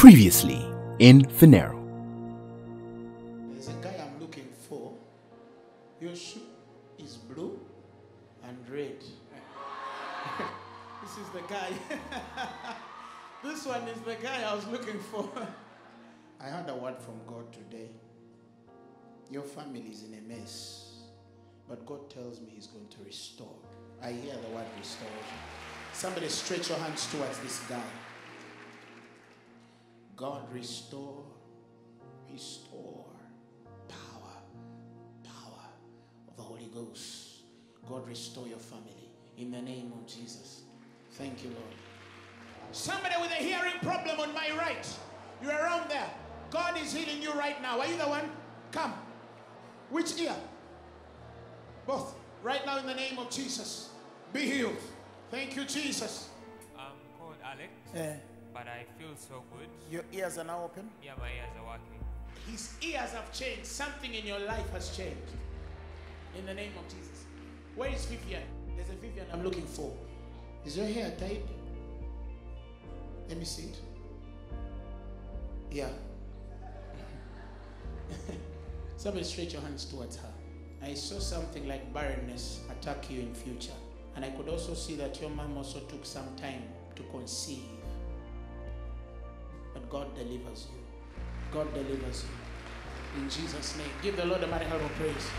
Previously in Phaneroo. There's a guy I'm looking for. Your shoe is blue and red. this is the guy. this one is the guy I was looking for. I heard a word from God today. Your family is in a mess, but God tells me He's going to restore. I hear the word restore. Somebody stretch your hands towards this guy. God restore, restore power, power of the Holy Ghost. God restore your family in the name of Jesus. Thank you, Lord. Somebody with a hearing problem on my right. You're around there. God is healing you right now. Are you the one? Come. Which ear? Both. Right now in the name of Jesus. Be healed. Thank you, Jesus. I'm called Alex, Eh, but I feel so good. your ears are now open. Yeah, my ears are working. His ears have changed. Something in your life has changed. In the name of Jesus. Where is Vivian? There's a Vivian I'm looking for. Is your hair tied? Let me see it. Yeah. Somebody stretch your hands towards her. I saw something like barrenness attack you in future. And I could also see that your mom also took some time to conceive. But God delivers you. God delivers you. In Jesus' name. Give the Lord a mighty hand of praise.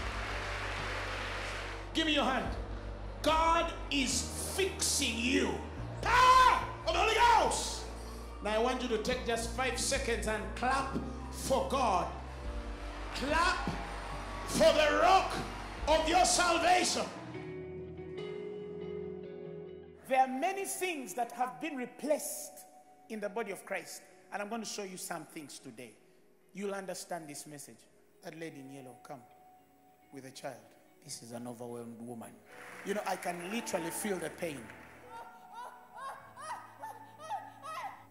Give me your hand. God is fixing you. Ah! Power of the Holy Ghost. Now I want you to take just five seconds and clap for God. Clap for the rock of your salvation. There are many things that have been replaced in the body of Christ. And I'm going to show you some things today. You'll understand this message. That lady in yellow, come with a child. This is an overwhelmed woman. You know, I can literally feel the pain.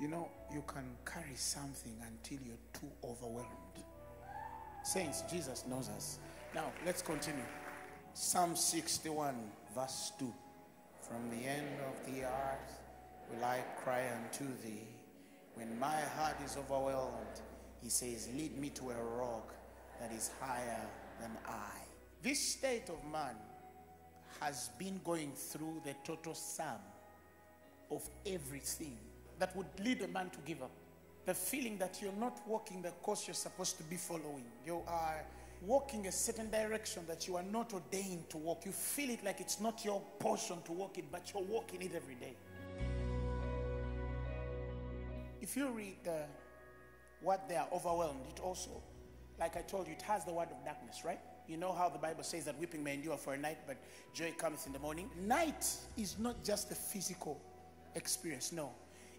You know, you can carry something until you're too overwhelmed. Saints, Jesus knows us. Now, let's continue. Psalm 61, verse 2. From the end of the earth will I cry unto thee. When my heart is overwhelmed, he says, Lead me to a rock that is higher than I. This state of man has been going through the total sum of everything that would lead a man to give up. The feeling that you're not walking the course you're supposed to be following. You are walking a certain direction that you are not ordained to walk. You feel it like it's not your portion to walk it, but you're walking it every day. If you read uh, what they are overwhelmed, it also, like I told you, it has the word of darkness, right? You know how the Bible says that weeping may endure for a night, but joy comes in the morning. Night is not just a physical experience, no.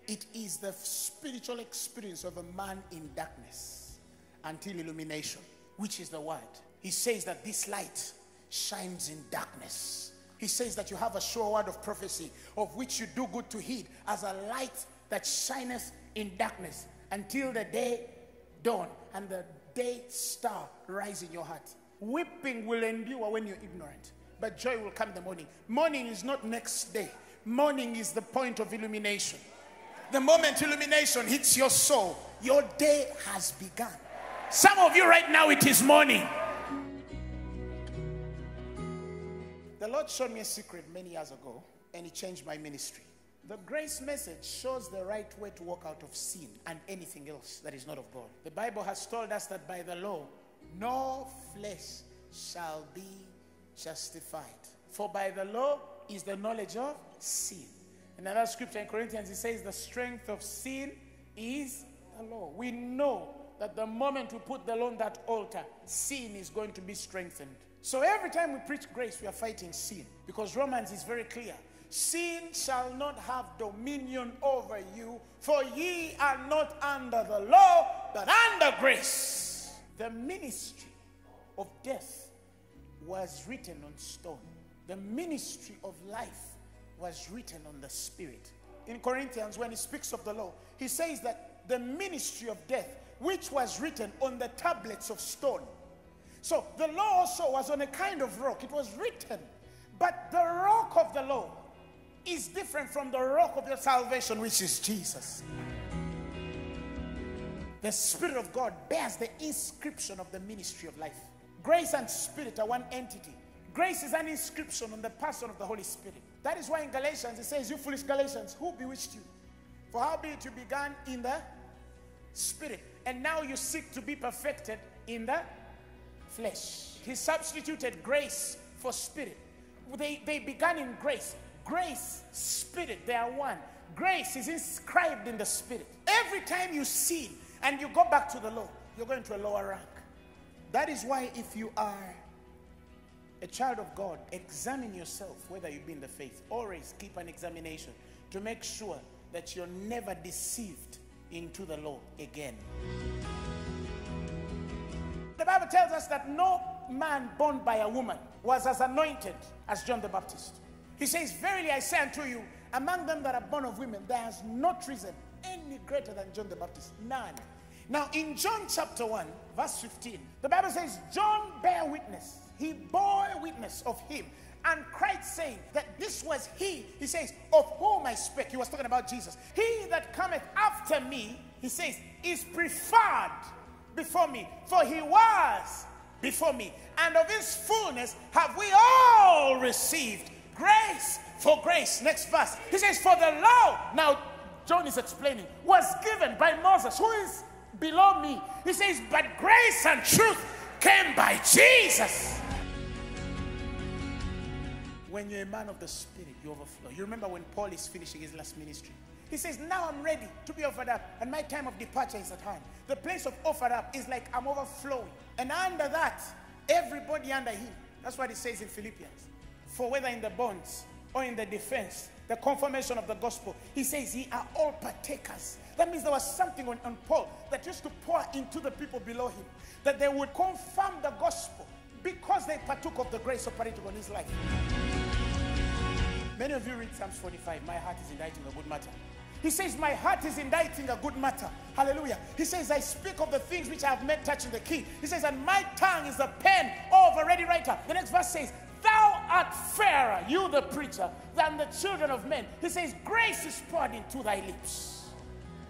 It is the spiritual experience of a man in darkness until illumination, which is the word. He says that this light shines in darkness. He says that you have a sure word of prophecy, of which you do good to heed, as a light that shineth in darkness until the day dawn and the day star rise in your heart. Weeping will endure when you're ignorant, but joy will come in the morning. Morning is not next day, morning is the point of illumination. The moment illumination hits your soul, your day has begun. Some of you right now, it is morning. The Lord showed me a secret many years ago, and it changed my ministry. The grace message shows the right way to walk out of sin and anything else that is not of God. The Bible has told us that by the law, no flesh shall be justified. For by the law is the knowledge of sin. In another scripture in Corinthians, it says, The strength of sin is the law. We know that the moment we put the law on that altar, sin is going to be strengthened. So every time we preach grace, we are fighting sin because Romans is very clear. Sin shall not have dominion over you, for ye are not under the law, but under grace. The ministry of death was written on stone, the ministry of life was written on the spirit. In Corinthians, when he speaks of the law, he says that the ministry of death, which was written on the tablets of stone. So the law also was on a kind of rock, it was written, but the rock of the law is different from the rock of your salvation, which is Jesus. The Spirit of God bears the inscription of the ministry of life. Grace and Spirit are one entity. Grace is an inscription on the person of the Holy Spirit. That is why in Galatians it says, You foolish Galatians, who bewitched you? For howbeit you began in the Spirit, and now you seek to be perfected in the flesh. He substituted grace for spirit. They, they began in grace. Grace, spirit, they are one. Grace is inscribed in the spirit. Every time you sin and you go back to the law, you're going to a lower rank. That is why, if you are a child of God, examine yourself whether you be in the faith. Always keep an examination to make sure that you're never deceived into the law again. The Bible tells us that no man born by a woman was as anointed as John the Baptist. He says, Verily I say unto you, among them that are born of women, there has not risen any greater than John the Baptist. None. Now, in John chapter 1, verse 15, the Bible says, John bare witness. He bore witness of him and cried, saying that this was he, he says, of whom I spake. He was talking about Jesus. He that cometh after me, he says, is preferred before me, for he was before me. And of his fullness have we all received grace for grace. Next verse. He says, For the law, now John is explaining, was given by Moses, who is below me. He says, But grace and truth came by Jesus. When you're a man of the Spirit, you overflow. You remember when Paul is finishing his last ministry? He says, Now I'm ready to be offered up, and my time of departure is at hand. The place of offered up is like I'm overflowing. And under that, everybody under him. That's what he says in Philippians. For whether in the bonds or in the defense, the confirmation of the gospel, he says, Ye are all partakers. That means there was something on, on Paul that used to pour into the people below him, that they would confirm the gospel because they partook of the grace operating on his life. Many of you read Psalms 45. My heart is inditing a good matter. He says, My heart is inditing a good matter. Hallelujah. He says, I speak of the things which I have made touching the key. He says, And my tongue is the pen of a ready writer. The next verse says, art fairer, you the preacher, than the children of men. He says, Grace is poured into thy lips.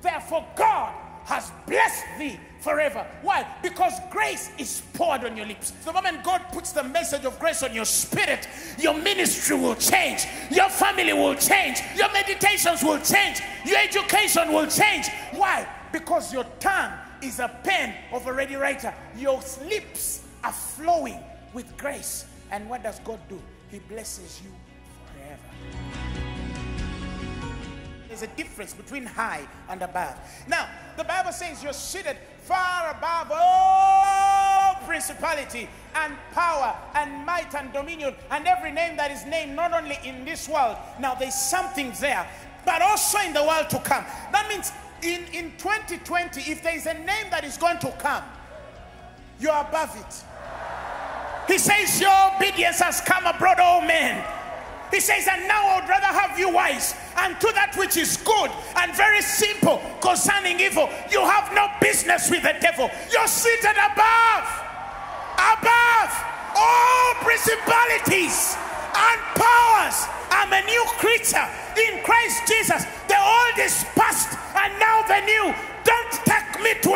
Therefore, God has blessed thee forever. Why? Because grace is poured on your lips. The moment God puts the message of grace on your spirit, your ministry will change, your family will change, your meditations will change, your education will change. Why? Because your tongue is a pen of a ready writer. Your lips are flowing with grace. And what does God do? He blesses you forever. There's a difference between high and above. Now, the Bible says you're seated far above all principality and power and might and dominion and every name that is named, not only in this world. Now, there's something there, but also in the world to come. That means in, in 2020, if there is a name that is going to come, you're above it. He says, Your obedience has come abroad, O men. He says, And now I would rather have you wise and to that which is good and very simple concerning evil. You have no business with the devil. You're seated above, above all principalities and powers. I'm a new creature in Christ Jesus. The old is past and now the new. Don't take me to